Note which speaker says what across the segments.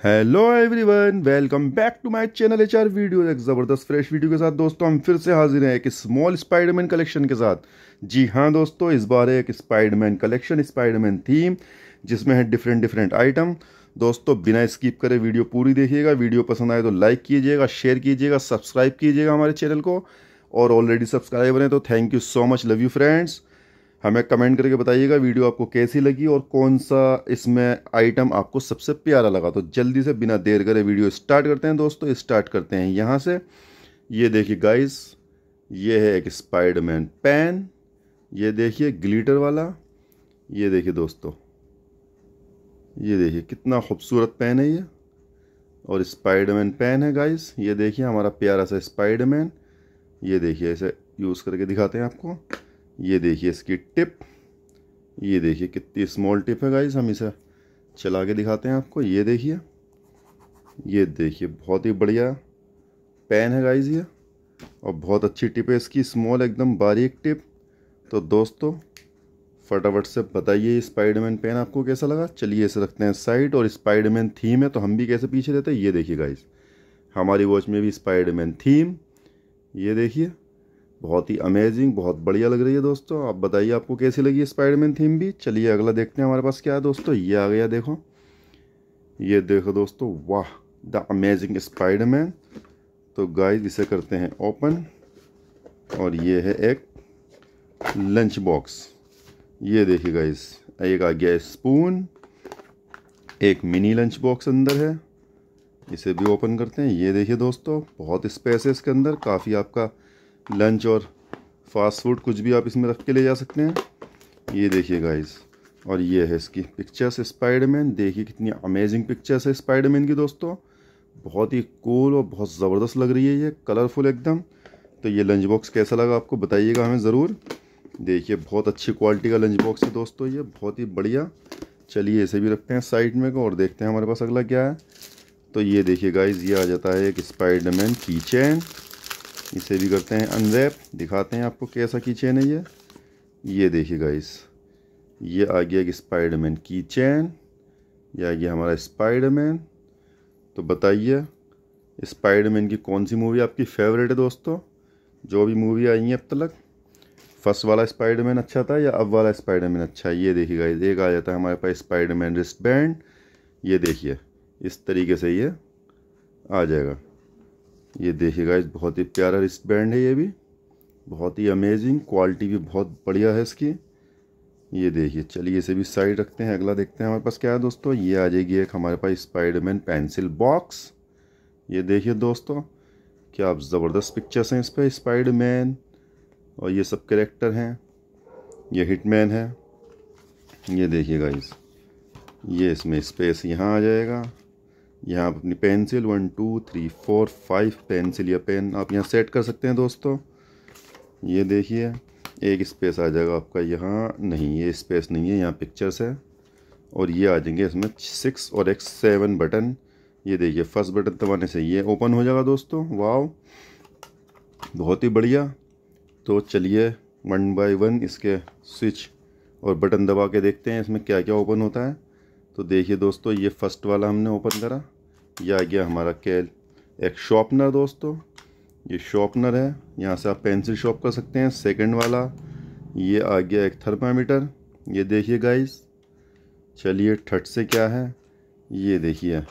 Speaker 1: Hello everyone welcome back to my channel H R video एक ज़बरदस्त fresh video के साथ दोस्तों, हम फिर से हाजिर हैं एक स्मॉल स्पाइडरमैन कलेक्शन के साथ। जी हाँ दोस्तों, इस बार है एक स्पाइडरमैन कलेक्शन स्पाइडरमैन थीम जिसमें है डिफरेंट डिफरेंट आइटम दोस्तों, बिना स्किप करे वीडियो पूरी देखिएगा। वीडियो पसंद आए तो लाइक कीजिएगा शेयर कीजिएगा सब्सक्राइब कीजिएगा हमारे चैनल को। और ऑलरेडी सब्सक्राइबर हैं तो thank you so much love you friends हमें कमेंट करके बताइएगा वीडियो आपको कैसी लगी और कौन सा इसमें आइटम आपको सबसे प्यारा लगा। तो जल्दी से बिना देर करे वीडियो स्टार्ट करते हैं दोस्तों। स्टार्ट करते हैं यहाँ से। ये देखिए गाइस ये है एक स्पाइडरमैन पेन ये देखिए ग्लिटर वाला, ये देखिए दोस्तों, ये देखिए कितना खूबसूरत पेन है ये। और स्पाइडरमैन पेन है गाइस ये देखिए हमारा प्यारा सा स्पाइडरमैन ये देखिए ऐसे यूज़ करके दिखाते हैं आपको। ये देखिए इसकी टिप। ये देखिए कितनी स्मॉल टिप है गाइस हम इसे चला के दिखाते हैं आपको। ये देखिए। ये देखिए, बहुत ही बढ़िया पेन है गाइस ये। और बहुत अच्छी टिप है इसकी स्मॉल एकदम बारीक टिप तो दोस्तों, फटाफट से बताइए स्पाइडरमैन पेन आपको कैसा लगा? चलिए इसे रखते हैं साइड और स्पाइडरमैन थीम है तो हम भी कैसे पीछे रहते हैं? ये देखिए गाइस हमारी वॉच में भी स्पाइडरमैन थीम ये देखिए। बहुत ही अमेजिंग बहुत बढ़िया लग रही है दोस्तों। आप बताइए, आपको कैसी लगी स्पाइडरमैन थीम भी? चलिए अगला देखते हैं हमारे पास क्या है दोस्तों। ये आ गया, देखो। ये देखो दोस्तों, वाह, द अमेजिंग स्पाइडरमैन तो गाइस इसे करते हैं ओपन और ये है एक लंच बॉक्स ये देखिए गाइस एक आ गया स्पून एक मिनी लंच बॉक्स अंदर है। इसे भी ओपन करते हैं। ये देखिए दोस्तों, बहुत स्पेस है इसके अंदर काफ़ी आपका लंच और फास्ट फ़ूड कुछ भी आप इसमें रख के ले जा सकते हैं। ये देखिए गाइस और ये है इसकी पिक्चर्स स्पाइडरमैन देखिए कितनी अमेजिंग पिक्चर्स है स्पाइडरमैन की दोस्तों। बहुत ही कूल और बहुत ज़बरदस्त लग रही है ये कलरफुल एकदम। तो ये लंच बॉक्स कैसा लगा आपको बताइएगा हमें ज़रूर। देखिए बहुत अच्छी क्वालिटी का लंच बॉक्स है दोस्तों ये, बहुत ही बढ़िया। चलिए इसे भी रखते हैं साइड में को और देखते हैं हमारे पास अगला क्या है। तो ये देखिए गाइज़ ये आ जाता है एक स्पाइडरमैन की चैन इसे भी करते हैं अनरैप दिखाते हैं आपको कैसा की चैन है ये। ये देखिए गाइस ये आ गया एक स्पाइडरमैन की चैन ये आ गया हमारा स्पाइडरमैन तो बताइए स्पाइडरमैन की कौन सी मूवी आपकी फेवरेट है दोस्तों? जो भी मूवी आई है अब तक फ़र्स्ट वाला स्पाइडरमैन अच्छा था या अब वाला स्पाइडरमैन अच्छा है? ये देखिए गाइस एक आ जाता है हमारे पास स्पाइडरमैन रिस्ट बैंड ये देखिए, इस तरीके से ये आ जाएगा। ये देखिएगा इस बहुत ही प्यारा रिस्ट बैंड है ये भी। बहुत ही अमेजिंग क्वालिटी भी बहुत बढ़िया है इसकी। ये देखिए, चलिए इसे भी साइड रखते हैं, अगला देखते हैं हमारे पास क्या है दोस्तों। ये आ जाएगी एक हमारे पास स्पाइडरमैन पेंसिल बॉक्स ये देखिए दोस्तों, क्या आप ज़बरदस्त पिक्चर्स हैं इस पर स्पाइडरमैन और ये सब करेक्टर हैं। ये हिटमैन है। ये देखिएगा इस ये इसमें स्पेस यहाँ आ जाएगा। यहाँ आप अपनी pencil, one, two, three, four, five pencil या पेन आप यहाँ सेट कर सकते हैं दोस्तों। ये देखिए, एक स्पेस आ जाएगा आपका यहाँ। नहीं, ये स्पेस नहीं है, यहाँ पिक्चर्स है। और ये आ जाएँगे इसमें सिक्स और एक सेवन बटन ये देखिए फ़र्स्ट बटन दबाने से ये ओपन हो जाएगा दोस्तों। वाव बहुत ही बढ़िया। तो चलिए वन बाय वन इसके स्विच और बटन दबा के देखते हैं इसमें क्या क्या ओपन होता है। तो देखिए दोस्तों, ये फ़र्स्ट वाला हमने ओपन करा। ये आ गया हमारा कैल। एक शॉपनर दोस्तों, ये शॉपनर है। यहाँ से आप पेंसिल शॉप कर सकते हैं, सेकंड वाला। ये आ गया एक थर्मामीटर। ये देखिए गाइस चलिए थर्ड से क्या है। ये देखिए,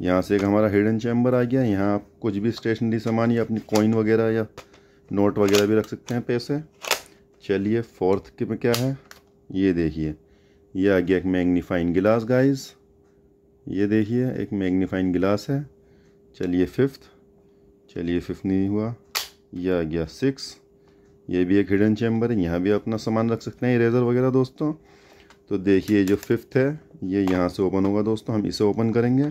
Speaker 1: यहाँ से एक हमारा हिडन चैम्बर आ गया। यहाँ आप कुछ भी स्टेशनरी सामान या अपनी कॉइन वगैरह या नोट वगैरह भी रख सकते हैं पैसे। चलिए फोर्थ के में क्या है? ये देखिए, ये आ गया एक मैग्नीफाइन गिलास गाइस ये देखिए, एक मैग्नीफाइन गिलास है। चलिए फिफ्थ चलिए फिफ्थ नहीं हुआ। ये आ गया सिक्स ये भी एक हिडन चैम्बर है, यहाँ भी अपना सामान रख सकते हैं इरेज़र वगैरह दोस्तों। तो देखिए जो फिफ्थ है, ये यहाँ से ओपन होगा दोस्तों, हम इसे ओपन करेंगे।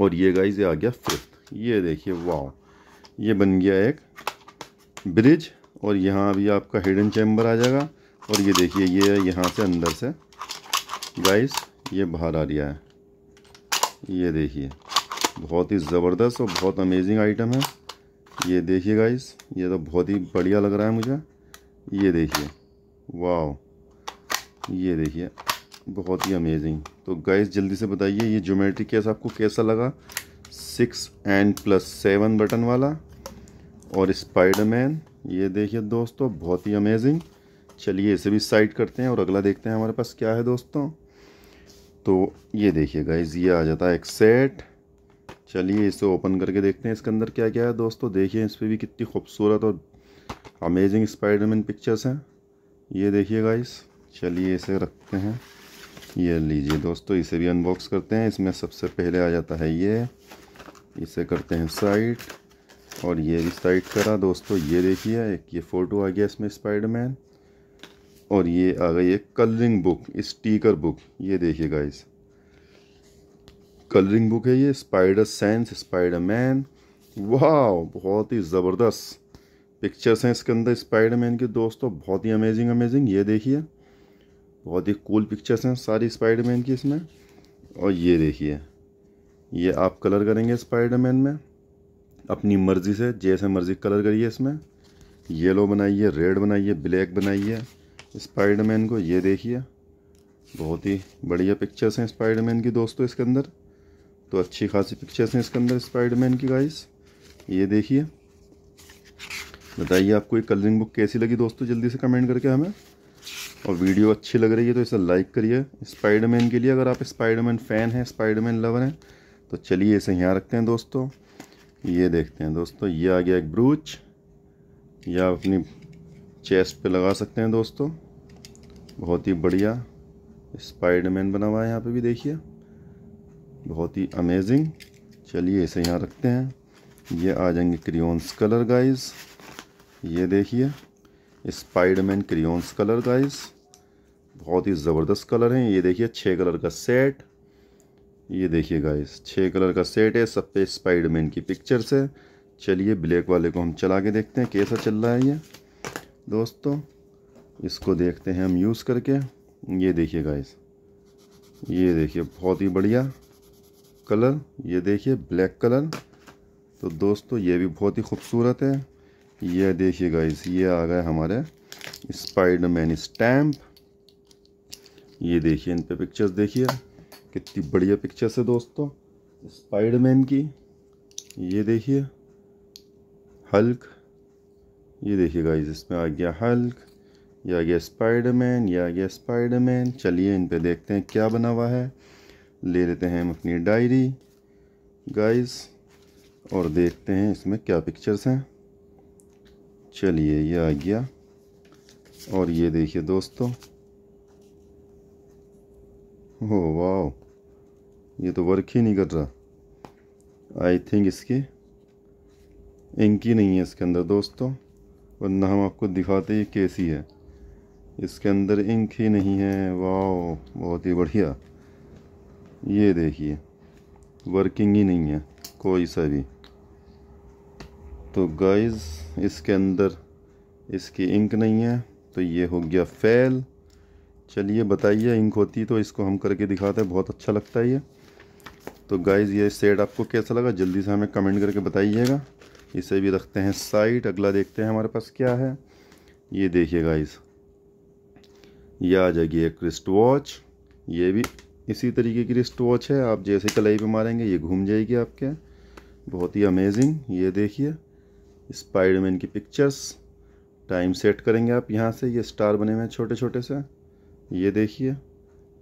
Speaker 1: और ये गाइज़ ये आ गया फिफ्थ ये देखिए वाह ये बन गया एक ब्रिज और यहाँ भी आपका हिडन चैम्बर आ जाएगा। और ये देखिए, ये यहाँ से अंदर से। गाइस ये बाहर आ रहा है। ये देखिए, बहुत ही ज़बरदस्त और बहुत अमेजिंग आइटम है। ये देखिए गाइस ये तो बहुत ही बढ़िया लग रहा है मुझे। ये देखिए वाह ये देखिए, बहुत ही अमेजिंग तो गाइस जल्दी से बताइए, ये ज्योमेट्री केस आपको कैसा लगा? Six and plus seven button वाला और स्पाइडरमैन ये देखिए दोस्तों, बहुत ही अमेजिंग चलिए इसे भी साइड करते हैं और अगला देखते हैं हमारे पास क्या है दोस्तों। तो ये देखिए गाइज़ ये आ जाता है एक सेट चलिए इसे ओपन करके देखते हैं इसके अंदर क्या क्या है। दोस्तों, देखिए इस पर भी कितनी खूबसूरत और अमेजिंग स्पाइडरमैन पिक्चर्स हैं। ये देखिए गाइस चलिए इसे रखते हैं। ये लीजिए दोस्तों, इसे भी अनबॉक्स करते हैं। इसमें सबसे पहले आ जाता है ये। इसे करते हैं साइड और ये भी साइड करा। दोस्तों, ये देखिए, एक ये फ़ोटो आ गया इसमें स्पाइडरमैन और ये आ गई एक कलरिंग बुक, स्टीकर बुक। ये देखिए गाइस कलरिंग बुक है ये स्पाइडर सेंस स्पाइडर मैन वाह बहुत ही ज़बरदस्त पिक्चर्स हैं इसके अंदर स्पाइडर मैन के। दोस्तों, बहुत ही अमेजिंग अमेजिंग ये देखिए। बहुत ही कूल पिक्चर्स हैं सारी स्पाइडर मैन की इसमें। और ये देखिए। ये आप कलर करेंगे स्पाइडर मैन में। अपनी मर्ज़ी से, जैसे मर्ज़ी कलर करिए इसमें। येलो बनाइए रेड बनाइए ब्लैक बनाइए। स्पाइडरमैन को, ये देखिए। बहुत ही बढ़िया पिक्चर्स हैं स्पाइडरमैन की दोस्तों इसके अंदर। तो अच्छी खासी पिक्चर्स हैं इसके अंदर स्पाइडरमैन की गाइस ये देखिए। बताइए आपको ये कलरिंग बुक कैसी लगी दोस्तों? जल्दी से कमेंट करके हमें। और वीडियो अच्छी लग रही है तो इसे लाइक करिए। स्पाइडरमैन के लिए अगर आप स्पाइडरमैन फ़ैन हैं स्पाइडरमैन लवर हैं तो चलिए इसे यहाँ रखते हैं दोस्तों। ये देखते हैं दोस्तों। ये आ गया एक ब्रूच। या अपनी चेस्ट पे लगा सकते हैं दोस्तों। बहुत ही बढ़िया स्पाइडरमैन बना हुआ है यहाँ पे भी देखिए। बहुत ही अमेजिंग चलिए इसे यहाँ रखते हैं। ये आ जाएँगे क्रियोन्स कलर गाइस ये देखिए, स्पाइडरमैन क्रियोन्स कलर गाइस बहुत ही ज़बरदस्त कलर हैं। ये देखिए छः कलर का सेट ये देखिए गाइस छः कलर का सेट है। सब पे स्पाइडरमैन की पिक्चर्स है। चलिए ब्लैक वाले को हम चला के देखते हैं, कैसा चल रहा है ये। दोस्तों, इसको देखते हैं हम यूज़ करके। ये देखिए गाइस ये देखिए बहुत ही बढ़िया कलर ये देखिए ब्लैक कलर तो दोस्तों, ये भी बहुत ही खूबसूरत है। ये देखिए गाइस ये आ गए हमारे स्पाइडरमैन स्टैम्प ये देखिए, इन पे पिक्चर्स देखिए। कितनी बढ़िया पिक्चर्स है दोस्तों स्पाइडरमैन की। ये देखिए हल्क ये देखिए गाइस इसमें आ गया हल्क ये आ गया स्पाइडरमैन ये आ गया स्पाइडरमैन चलिए इन पे देखते हैं क्या बना हुआ है। ले लेते हैं हम अपनी डायरी गाइस और देखते हैं इसमें क्या पिक्चर्स हैं। चलिए ये आ गया। और ये देखिए दोस्तों। हो वाह ये तो वर्क ही नहीं कर रहा। आई थिंक इसकी इंक नहीं है इसके अंदर दोस्तों। वरना हम आपको दिखाते ही कैसी है। इसके अंदर इंक ही नहीं है। वाह बहुत ही बढ़िया। ये देखिए, वर्किंग ही नहीं है, कोई सा भी। तो गाइस इसके अंदर इसकी इंक नहीं है तो ये हो गया फेल चलिए, बताइए, इंक होती तो इसको हम करके दिखाते हैं बहुत अच्छा लगता है ये। तो गाइज़ ये सेट आपको कैसा लगा? जल्दी से हमें कमेंट करके बताइएगा। इसे भी रखते हैं साइड। अगला देखते हैं हमारे पास क्या है। ये देखिए गाइस ये आ जाएगी एक रिस्ट वॉच ये भी इसी तरीके की रिस्ट वॉच है। आप जैसे कलाई पे मारेंगे, ये घूम जाएगी आपके। बहुत ही अमेजिंग ये देखिए स्पाइडरमैन की पिक्चर्स टाइम सेट करेंगे आप यहाँ से। ये स्टार बने हुए हैं छोटे छोटे से। ये देखिए,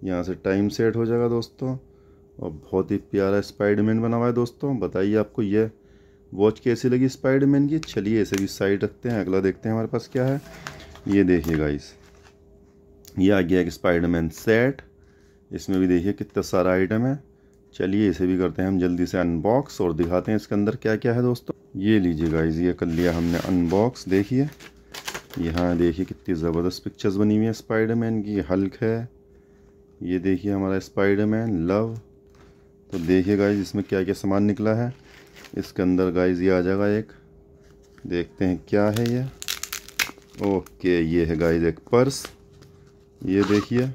Speaker 1: यहाँ से टाइम सेट हो जाएगा दोस्तों। और बहुत ही प्यारा स्पाइडरमैन बना हुआ है दोस्तों। बताइए आपको ये वॉच कैसी लगी स्पाइडरमैन की? चलिए इसे भी साइड रखते हैं। अगला देखते हैं हमारे पास क्या है। ये देखिए गाइस ये आ गया एक स्पाइडरमैन सेट इसमें भी देखिए कितना सारा आइटम है। चलिए इसे भी करते हैं हम जल्दी से अनबॉक्स और दिखाते हैं इसके अंदर क्या क्या है दोस्तों। ये लीजिए गाइज़ ये कर लिया हमने अनबॉक्स देखिए। यहाँ देखिए कितनी ज़बरदस्त पिक्चर्स बनी हुई है स्पाइडरमैन की। हल्क है। ये देखिए हमारा स्पाइडरमैन लव तो देखिए गाइज़ इसमें क्या क्या सामान निकला है। इसके अंदर गाइज़ ये आ जाएगा एक। देखते हैं क्या है ये। ओके, ये है गाइज़ एक पर्स। ये देखिए।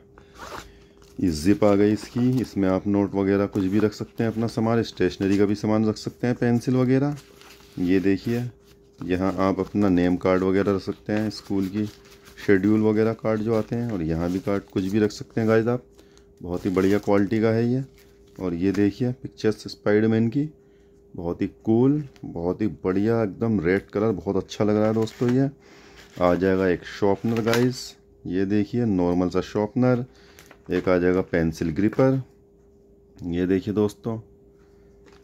Speaker 1: जिप आ गई इसकी। इसमें आप नोट वगैरह कुछ भी रख सकते हैं, अपना सामान। स्टेशनरी का भी सामान रख सकते हैं पेंसिल वगैरह। ये देखिए। यहाँ आप अपना नेम कार्ड वगैरह रख सकते हैं स्कूल की शेड्यूल वगैरह कार्ड जो आते हैं, और यहाँ भी कार्ड कुछ भी रख सकते हैं गाइज़ आप। बहुत ही बढ़िया क्वालिटी का है ये। और ये देखिए पिक्चर्स स्पाइडरमैन की। बहुत ही कूल बहुत ही बढ़िया, एकदम रेड कलर बहुत अच्छा लग रहा है दोस्तों ये। आ जाएगा एक शॉर्पनर गाइस ये देखिए नॉर्मल सा शॉर्पनर एक आ जाएगा पेंसिल ग्रिपर ये देखिए दोस्तों,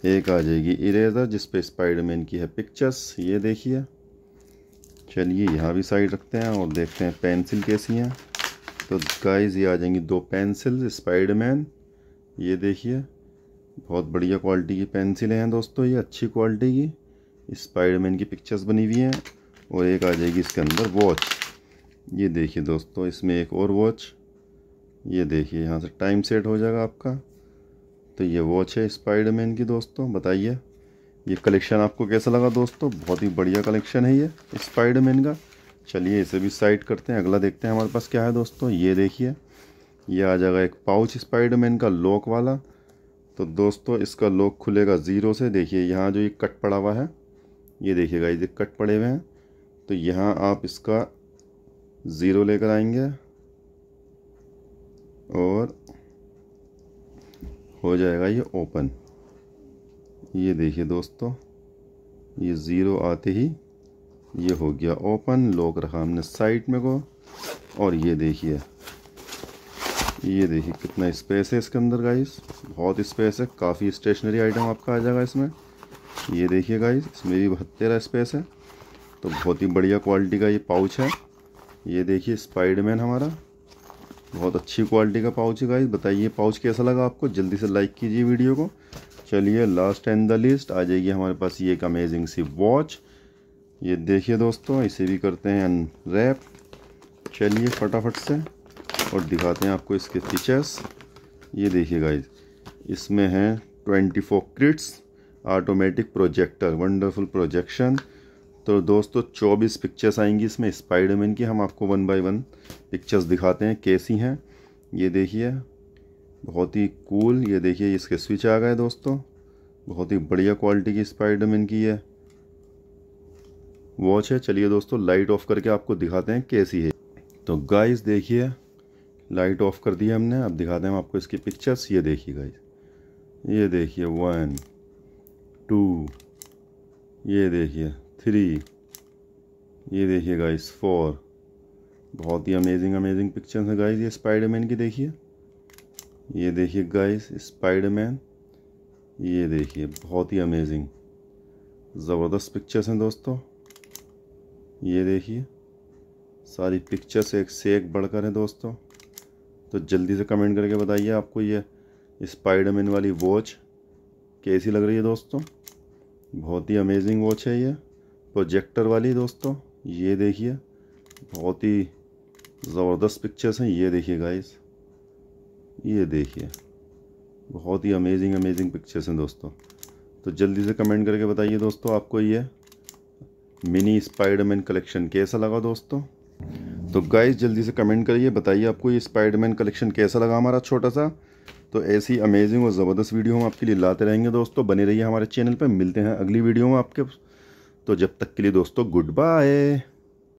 Speaker 1: एक आ जाएगी इरेज़र जिस पे स्पाइडरमैन की है पिक्चर्स ये देखिए, चलिए यहाँ भी साइड रखते हैं और देखते हैं पेंसिल कैसी हैं। तो गाइस ये आ जाएँगी दो पेंसिल स्पाइडरमैन ये देखिए बहुत बढ़िया क्वालिटी की पेंसिलें हैं दोस्तों, ये अच्छी क्वालिटी की। स्पाइडरमैन की पिक्चर्स बनी हुई हैं और एक आ जाएगी इसके अंदर वॉच ये देखिए दोस्तों, इसमें एक और वॉच ये देखिए, यहाँ से टाइम सेट हो जाएगा आपका। तो ये वॉच है स्पाइडरमैन की दोस्तों, बताइए। ये कलेक्शन आपको कैसा लगा दोस्तों? बहुत ही बढ़िया कलेक्शन है ये स्पाइडरमैन का। चलिए इसे भी साइड करते हैं, अगला देखते हैं हमारे पास क्या है दोस्तों। ये देखिए, ये आ जाएगा एक पाउच स्पाइडरमैन का लॉक वाला। तो दोस्तों, इसका लॉक खुलेगा ज़ीरो से। देखिए, यहाँ जो ये कट पड़ा हुआ है, ये देखिएगा ये कट पड़े हुए हैं। तो यहाँ आप इसका ज़ीरो लेकर आएँगे और हो जाएगा ये ओपन ये देखिए दोस्तों, ये ज़ीरो आते ही ये हो गया ओपन लॉक रखा हमने साइड में को और ये देखिए ये देखिए कितना स्पेस है इसके अंदर गाइस बहुत स्पेस है, काफ़ी स्टेशनरी आइटम आपका आ जाएगा इसमें. ये देखिए गाइस इसमें भी बहत्तेरह स्पेस है. तो बहुत ही बढ़िया क्वालिटी का ये पाउच है. ये देखिए स्पाइडरमैन हमारा. बहुत अच्छी क्वालिटी का पाउच है गाइस बताइए पाउच कैसा लगा आपको? जल्दी से लाइक कीजिए वीडियो को. चलिए लास्ट एंड द लिस्ट आ जाएगी हमारे पास ये एक अमेजिंग सी वॉच ये देखिए दोस्तों, इसे भी करते हैं अनरैप चलिए फटाफट से. और दिखाते हैं आपको इसके फीचर्स ये देखिए गाइज़ इसमें है 24 four क्रिट्स automatic projector wonderful projection तो दोस्तों 24 पिक्चर्स आएँगी इसमें स्पाइडरमैन की हम आपको वन बाय वन पिक्चर्स दिखाते हैं, कैसी हैं। ये देखिए, बहुत ही कूल ये देखिए, इसके स्विच आ गए दोस्तों। बहुत ही बढ़िया क्वालिटी की स्पाइडरमैन की है वॉच है। चलिए दोस्तों लाइट ऑफ़ करके आपको दिखाते हैं कैसी है। तो गाइस देखिए लाइट ऑफ़ कर दी हमने, अब दिखाते हैं आपको इसकी पिक्चर्स ये देखिए गाइस ये देखिए वन टू ये देखिए थ्री ये देखिए गाइस फोर बहुत ही अमेजिंग अमेजिंग पिक्चर्स हैं गाइस ये स्पाइडरमैन की देखिए, ये देखिए गाइस स्पाइडरमैन ये देखिए, बहुत ही अमेजिंग ज़बरदस्त पिक्चर्स हैं दोस्तों, ये देखिए, सारी पिक्चर्स एक से एक बढ़कर हैं दोस्तों। तो जल्दी से कमेंट करके बताइए आपको ये स्पाइडरमैन वाली वॉच कैसी लग रही है दोस्तों? बहुत ही अमेजिंग वॉच है ये। प्रोजेक्टर वाली दोस्तों, ये देखिए। बहुत ही ज़बरदस्त पिक्चर्स हैं, ये देखिए गाइस ये देखिए। बहुत ही अमेजिंग अमेजिंग पिक्चर्स हैं दोस्तों। तो जल्दी से कमेंट करके बताइए दोस्तों आपको ये मिनी स्पाइडरमैन कलेक्शन कैसा लगा दोस्तों? तो गाइस जल्दी से कमेंट करिए, बताइए आपको ये स्पाइडरमैन कलेक्शन कैसा लगा हमारा छोटा सा? तो ऐसी अमेजिंग और ज़बरदस्त वीडियो हम आपके लिए लाते रहेंगे दोस्तों। बने रहिए हमारे चैनल पर मिलते हैं अगली वीडियो में आपके। तो जब तक के लिए दोस्तों गुड बाय